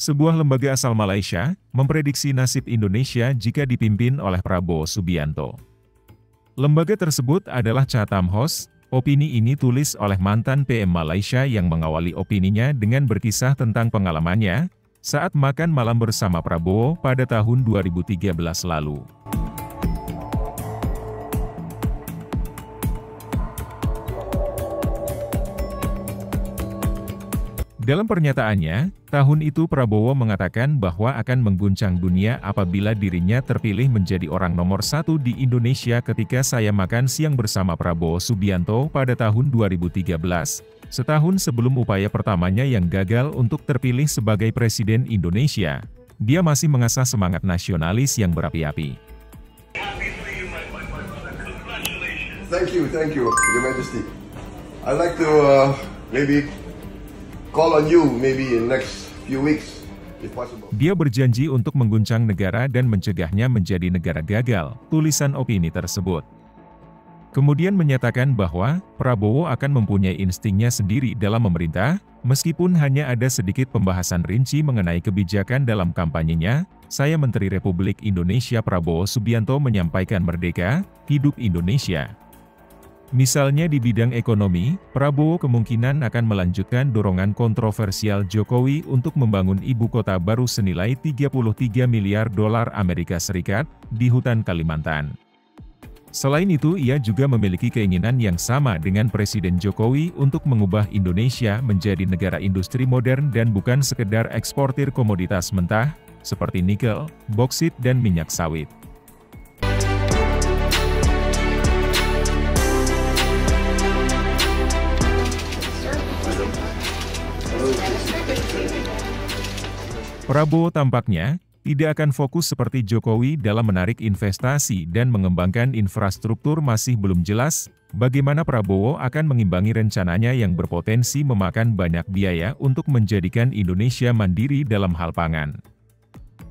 Sebuah lembaga asal Malaysia, memprediksi nasib Indonesia jika dipimpin oleh Prabowo Subianto. Lembaga tersebut adalah Chatham House, opini ini tulis oleh mantan PM Malaysia yang mengawali opininya dengan berkisah tentang pengalamannya, saat makan malam bersama Prabowo pada tahun 2013 lalu. Dalam pernyataannya, tahun itu Prabowo mengatakan bahwa akan mengguncang dunia apabila dirinya terpilih menjadi orang nomor satu di Indonesia ketika saya makan siang bersama Prabowo Subianto pada tahun 2013, setahun sebelum upaya pertamanya yang gagal untuk terpilih sebagai Presiden Indonesia. Dia masih mengasah semangat nasionalis yang berapi-api. Thank you, thank you, Your Majesty. I'd like to uh, maybe call on you maybe in next few weeks if possible. Dia berjanji untuk mengguncang negara dan mencegahnya menjadi negara gagal, tulisan opini tersebut. Kemudian menyatakan bahwa, Prabowo akan mempunyai instingnya sendiri dalam memerintah, meskipun hanya ada sedikit pembahasan rinci mengenai kebijakan dalam kampanyenya, saya Menteri Republik Indonesia Prabowo Subianto menyampaikan merdeka, hidup Indonesia. Misalnya di bidang ekonomi, Prabowo kemungkinan akan melanjutkan dorongan kontroversial Jokowi untuk membangun ibu kota baru senilai 33 miliar dolar Amerika Serikat di hutan Kalimantan. Selain itu ia juga memiliki keinginan yang sama dengan Presiden Jokowi untuk mengubah Indonesia menjadi negara industri modern dan bukan sekedar eksportir komoditas mentah, seperti nikel, boksit dan minyak sawit. Prabowo tampaknya tidak akan fokus seperti Jokowi dalam menarik investasi dan mengembangkan infrastruktur masih belum jelas, bagaimana Prabowo akan mengimbangi rencananya yang berpotensi memakan banyak biaya untuk menjadikan Indonesia mandiri dalam hal pangan.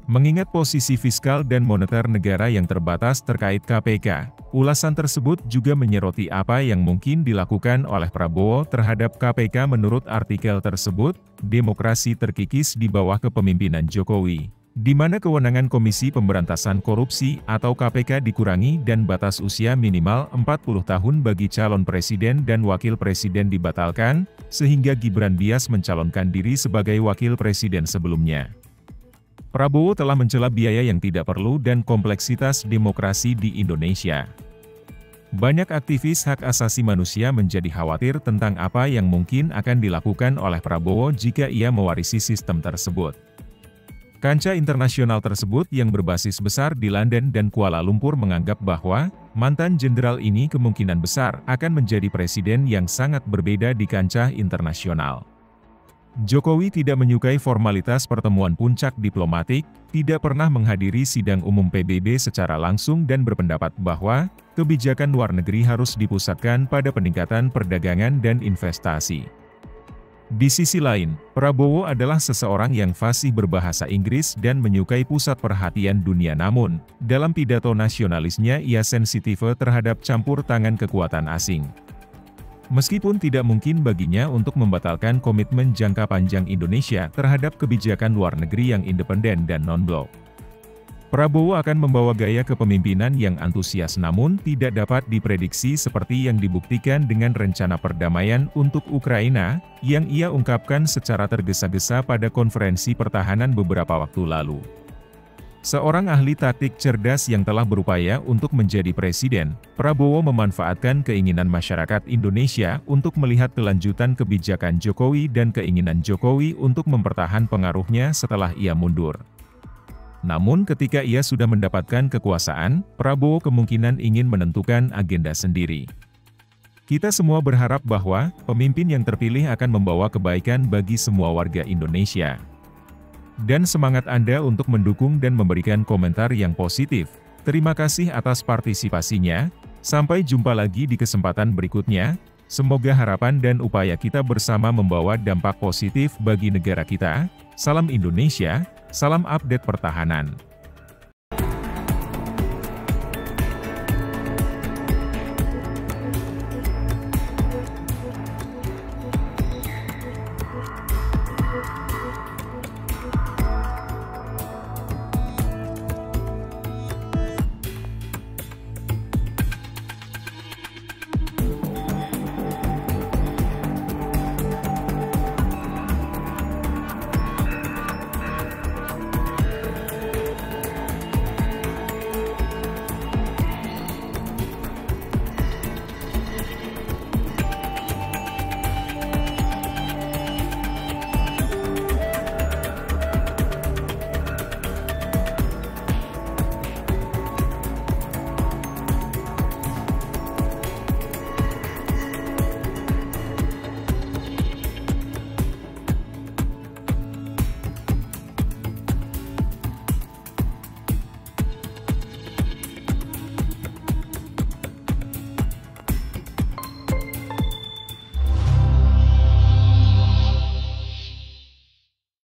Mengingat posisi fiskal dan moneter negara yang terbatas terkait KPK, ulasan tersebut juga menyeroti apa yang mungkin dilakukan oleh Prabowo terhadap KPK menurut artikel tersebut, demokrasi terkikis di bawah kepemimpinan Jokowi, di mana kewenangan Komisi Pemberantasan Korupsi atau KPK dikurangi dan batas usia minimal 40 tahun bagi calon presiden dan wakil presiden dibatalkan, sehingga Gibran Bias mencalonkan diri sebagai wakil presiden sebelumnya. Prabowo telah mencela biaya yang tidak perlu dan kompleksitas demokrasi di Indonesia. Banyak aktivis hak asasi manusia menjadi khawatir tentang apa yang mungkin akan dilakukan oleh Prabowo jika ia mewarisi sistem tersebut. Kancah internasional tersebut yang berbasis besar di London dan Kuala Lumpur menganggap bahwa, mantan jenderal ini kemungkinan besar akan menjadi presiden yang sangat berbeda di kancah internasional. Jokowi tidak menyukai formalitas pertemuan puncak diplomatik, tidak pernah menghadiri sidang umum PBB secara langsung dan berpendapat bahwa, kebijakan luar negeri harus dipusatkan pada peningkatan perdagangan dan investasi. Di sisi lain, Prabowo adalah seseorang yang fasih berbahasa Inggris dan menyukai pusat perhatian dunia namun, dalam pidato nasionalisnya ia sensitif terhadap campur tangan kekuatan asing. Meskipun tidak mungkin baginya untuk membatalkan komitmen jangka panjang Indonesia terhadap kebijakan luar negeri yang independen dan non-blok. Prabowo akan membawa gaya kepemimpinan yang antusias namun tidak dapat diprediksi seperti yang dibuktikan dengan rencana perdamaian untuk Ukraina, yang ia ungkapkan secara tergesa-gesa pada konferensi pertahanan beberapa waktu lalu. Seorang ahli taktik cerdas yang telah berupaya untuk menjadi presiden, Prabowo memanfaatkan keinginan masyarakat Indonesia untuk melihat kelanjutan kebijakan Jokowi dan keinginan Jokowi untuk mempertahan pengaruhnya setelah ia mundur. Namun ketika ia sudah mendapatkan kekuasaan, Prabowo kemungkinan ingin menentukan agenda sendiri. Kita semua berharap bahwa pemimpin yang terpilih akan membawa kebaikan bagi semua warga Indonesia dan semangat Anda untuk mendukung dan memberikan komentar yang positif. Terima kasih atas partisipasinya, sampai jumpa lagi di kesempatan berikutnya, semoga harapan dan upaya kita bersama membawa dampak positif bagi negara kita, salam Indonesia, salam update pertahanan.